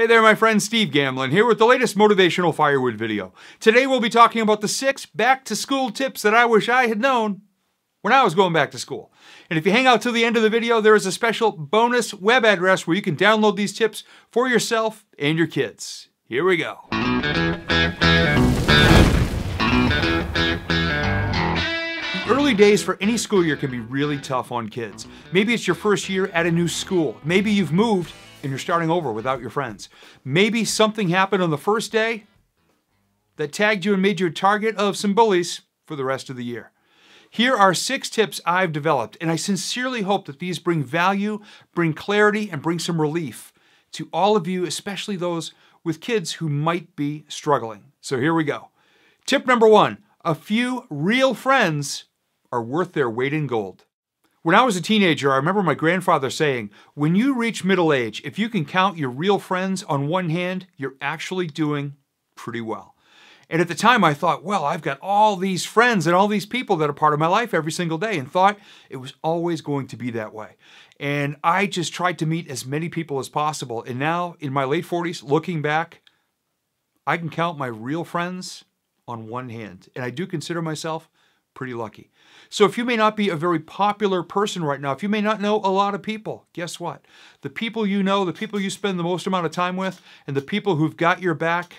Hey there, my friend Steve Gamlin here with the latest motivational firewood video. Today we'll be talking about the six back to school tips that I wish I had known when I was going back to school. And if you hang out till the end of the video, there is a special bonus web address where you can download these tips for yourself and your kids. Here we go. Early days for any school year can be really tough on kids. Maybe it's your first year at a new school. Maybe you've moved and you're starting over without your friends. Maybe something happened on the first day that tagged you and made you a target of some bullies for the rest of the year. Here are six tips I've developed, and I sincerely hope that these bring value, bring clarity, and bring some relief to all of you, especially those with kids who might be struggling. So here we go. Tip number one a few real friends are worth their weight in gold. When I was a teenager, I remember my grandfather saying, when you reach middle age, if you can count your real friends on one hand, you're actually doing pretty well. And at the time, I thought, well, I've got all these friends and all these people that are part of my life every single day, and thought it was always going to be that way. And I just tried to meet as many people as possible. And now, in my late 40s, looking back, I can count my real friends on one hand. And I do consider myself pretty lucky. So if you may not be a very popular person right now, if you may not know a lot of people, guess what? The people you know, the people you spend the most amount of time with, and the people who've got your back,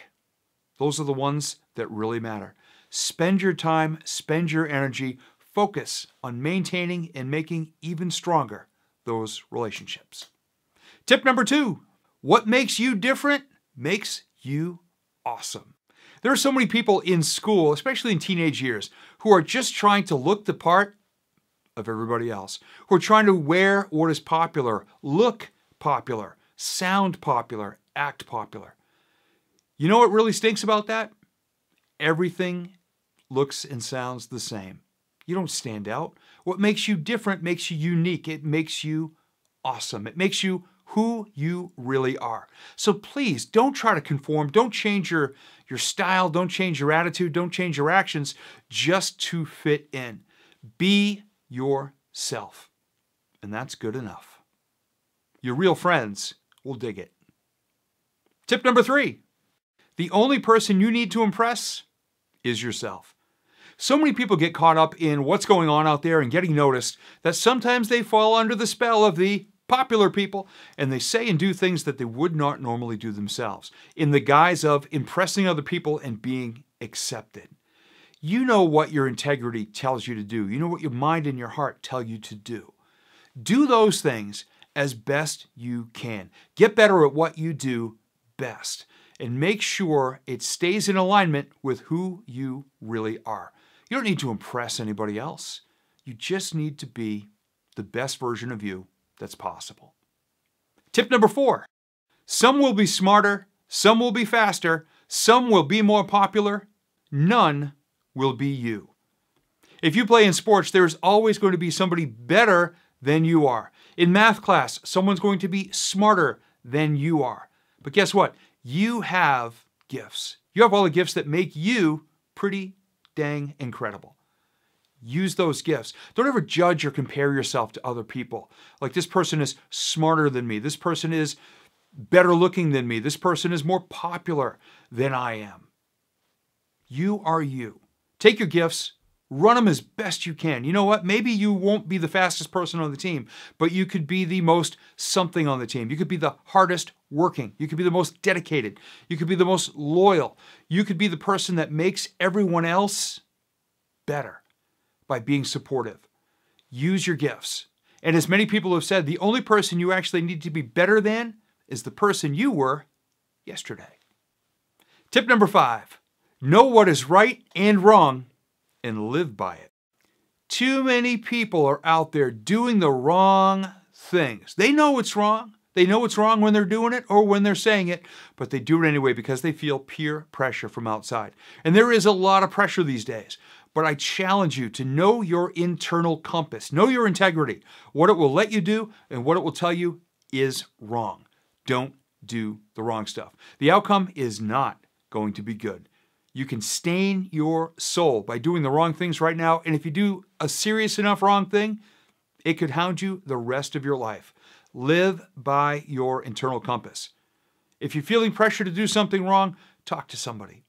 those are the ones that really matter. Spend your time, spend your energy, focus on maintaining and making even stronger those relationships. Tip number two, what makes you different makes you awesome. There are so many people in school, especially in teenage years, who are just trying to look the part of everybody else, who are trying to wear what is popular, look popular, sound popular, act popular. You know what really stinks about that? Everything looks and sounds the same. You don't stand out. What makes you different makes you unique. It makes you awesome. It makes you who you really are. So please don't try to conform. Don't change your, your style. Don't change your attitude. Don't change your actions just to fit in. Be yourself. And that's good enough. Your real friends will dig it. Tip number three the only person you need to impress is yourself. So many people get caught up in what's going on out there and getting noticed that sometimes they fall under the spell of the popular people, and they say and do things that they would not normally do themselves in the guise of impressing other people and being accepted. You know what your integrity tells you to do. You know what your mind and your heart tell you to do. Do those things as best you can. Get better at what you do best and make sure it stays in alignment with who you really are. You don't need to impress anybody else. You just need to be the best version of you that's possible. Tip number four some will be smarter, some will be faster, some will be more popular, none will be you. If you play in sports, there's always going to be somebody better than you are. In math class, someone's going to be smarter than you are. But guess what? You have gifts. You have all the gifts that make you pretty dang incredible use those gifts. Don't ever judge or compare yourself to other people. Like this person is smarter than me. This person is better looking than me. This person is more popular than I am. You are you. Take your gifts, run them as best you can. You know what? Maybe you won't be the fastest person on the team, but you could be the most something on the team. You could be the hardest working. You could be the most dedicated. You could be the most loyal. You could be the person that makes everyone else better by being supportive. Use your gifts. And as many people have said, the only person you actually need to be better than is the person you were yesterday. Tip number five know what is right and wrong and live by it. Too many people are out there doing the wrong things. They know it's wrong. They know it's wrong when they're doing it or when they're saying it, but they do it anyway because they feel peer pressure from outside. And there is a lot of pressure these days. But I challenge you to know your internal compass, know your integrity, what it will let you do and what it will tell you is wrong. Don't do the wrong stuff. The outcome is not going to be good. You can stain your soul by doing the wrong things right now. And if you do a serious enough wrong thing, it could hound you the rest of your life. Live by your internal compass. If you're feeling pressure to do something wrong, talk to somebody.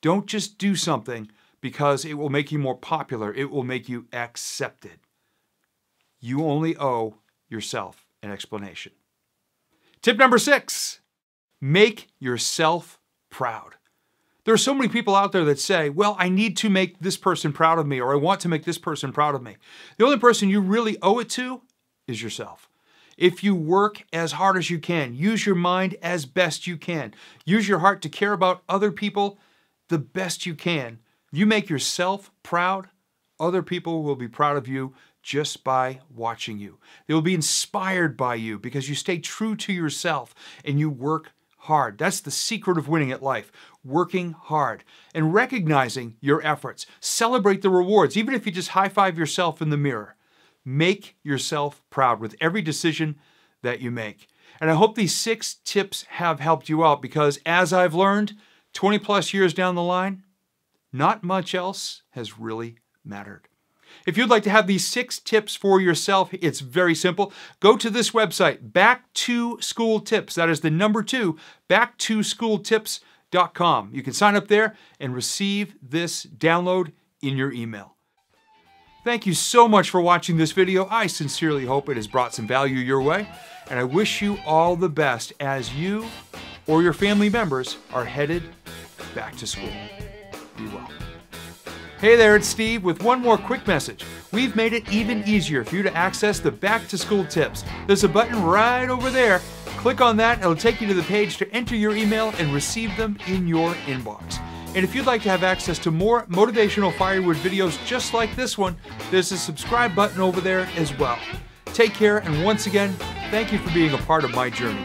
Don't just do something because it will make you more popular, it will make you accepted. You only owe yourself an explanation. Tip number six make yourself proud. There are so many people out there that say, Well, I need to make this person proud of me, or I want to make this person proud of me. The only person you really owe it to is yourself. If you work as hard as you can, use your mind as best you can, use your heart to care about other people the best you can, you make yourself proud, other people will be proud of you just by watching you. They will be inspired by you because you stay true to yourself and you work hard. That's the secret of winning at life working hard and recognizing your efforts. Celebrate the rewards, even if you just high five yourself in the mirror. Make yourself proud with every decision that you make. And I hope these six tips have helped you out because, as I've learned 20 plus years down the line, not much else has really mattered. If you'd like to have these six tips for yourself, it's very simple. Go to this website, Back to School Tips. That is the number two, Back to School backtoschooltips.com. You can sign up there and receive this download in your email. Thank you so much for watching this video. I sincerely hope it has brought some value your way, and I wish you all the best as you or your family members are headed back to school. Be well. Hey there, it's Steve with one more quick message. We've made it even easier for you to access the back to school tips. There's a button right over there. Click on that, it'll take you to the page to enter your email and receive them in your inbox. And if you'd like to have access to more motivational firewood videos just like this one, there's a subscribe button over there as well. Take care, and once again, thank you for being a part of my journey.